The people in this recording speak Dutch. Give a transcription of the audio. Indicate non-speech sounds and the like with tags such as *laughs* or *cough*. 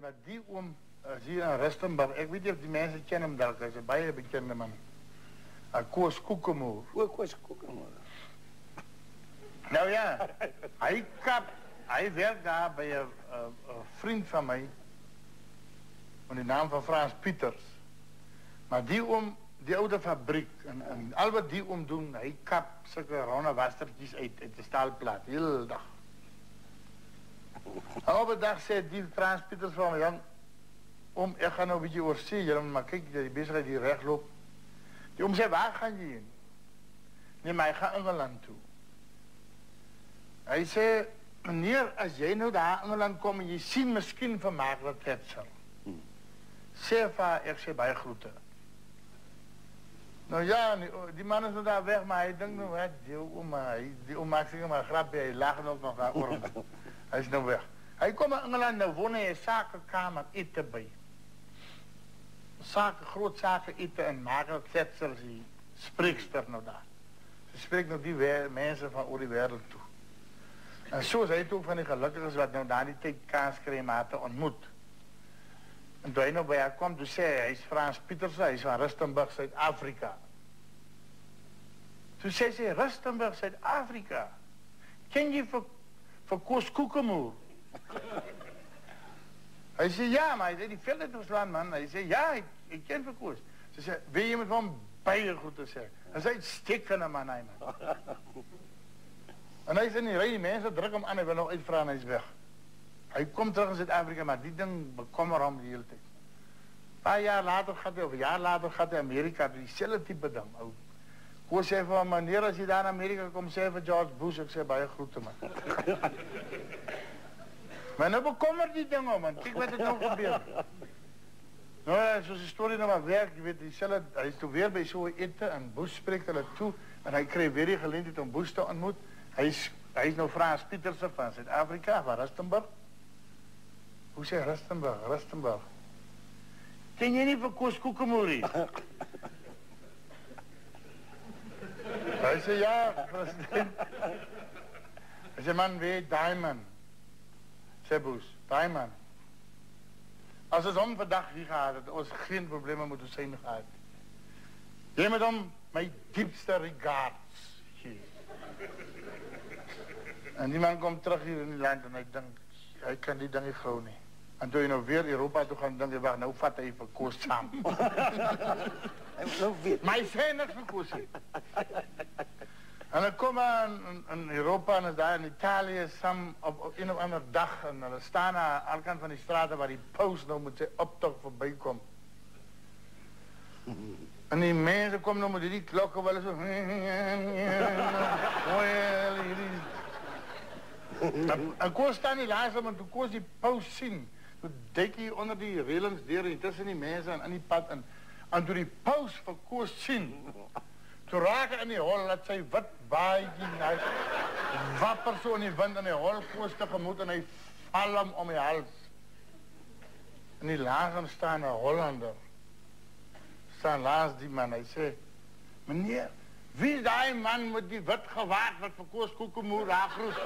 maar die oom is hier in Rustenburg. Ek weet nie of die mense ken hom dalk. Hy's 'n baie bekende man. Hy koos koekemoer. Ook was koekemoer. Nou ja, *laughs* hy kap, hy werk daar by 'n 'n- 'n vriend van my met die naam van Frans Pieters. Maar die oom, die oude fabriek en, en al wat die oom doen, hy kap sulke ronde wastertjies uit uit 'n staalplaat heel dag. Op dag sê die Frans Pieters van dan om ek gaan nou 'n bietjie oor see, julle moet maar dat die besigheid hier regloop. Die oom sê waar gaan jy heen? Nee, maar hy gaan Engeland toe. Hy sê, meneer, as jy nou daar in Engeland kom en jy sien miskien vir Margaret Thatcher. Sê vir haar, ek sê baie groete. Nou ja, die, die man is daar weg, maar hy dink nou, hè, die oma, die oma maakt zich maar een grapje, hij lacht ook nog aan *laughs* hij is nou weg. Hij komt in Engeland, nou wonen in een zakenkamer eten bij. Zaken, groot zaken eten en Margaret Thatcher, die spreekster nou daar. Ze spreekt nog die we- mensen van oor die wereld toe. En zo is hij ook van die gelukkigen wat nou daar die tijd kans ontmoet. En toen hij nou bij haar kwam, toen zei hij, is Frans Pieters, hij is van Rustenburg, Zuid-Afrika. Toen zei ze, Rustenburg, Zuid-Afrika. Ken je voor, voor Koos? Hij zei, ja, maar hij zei, die Velletosland, man. Hij zei, ja, ik, ik ken voor Koos. Ze zei, wil je me van beide goed te zeggen? Hij zei, stikkende man, hij, man. En hij zei, nee, die mensen druk hem aan, hij wil nog uitvragen, hij is weg. Hij komt terug in Zuid-Afrika, maar die ding bekommer hem de hele tijd. Een paar jaar later gaat hij, of een jaar later gaat hij Amerika, diezelfde type ding. Ook. Koos zei van, meneer, als je daar naar Amerika komt, zei van George Bush, ik zei, baie groeten, man. Maar nou bekommer die ding om, man. Kijk wat er nou gebeurt. Nou zoals de story nou maar werkt, je weet, diezelfde, hij is toen weer bij zo'n eten en Bush spreekt hulle toe. En hij kreeg weer die gelegenheid om Bush te ontmoet. Hij is, hij is nou Frans Pietersen van Zuid-Afrika, van Rustenburg. Hoe zeg Rustenburg, Rustenburg. Ken je niet van Koos Koekemoerie? Hij zei, ja, president. Hij zei, man, weet Diamond. Boes, Diamond. Als het om vandaag hier gaat, het ons geen problemen moeten zijn gehad. Jij met hem mijn diepste regards geven. En die man komt terug hier in die land en hij denkt, hij kan die dingen gewoon niet. En toen je nou weer Europa toe gaat, denk je, wacht, nou vat even koers samen. Hij was wit. Maar hij zei niks van koers. En dan kom aan in, Europa en in Italië sam op, op een of andere dag en dan staan aan alle kant van die straten waar die paus nou met zijn optocht voorbij komt. En die mensen komen nou met die klokken wel eens zo. En, Koos staan die laatste, want toen Koos die paus zien, toen duik hij onder die relings deur en tussen die mensen en die pad. En, en toen die paus van Koos zien, Toe raak in die hol dat sy wit baadjie nou wapper so in die wind in die holkoos tegemoet en hy val hom om die hals. In die lagen staan 'n Hollander. Staan laas die man, hy sê: "Meneer, wie is daai man met die wit gewaad wat vir Koos Kokemoer raak roep?"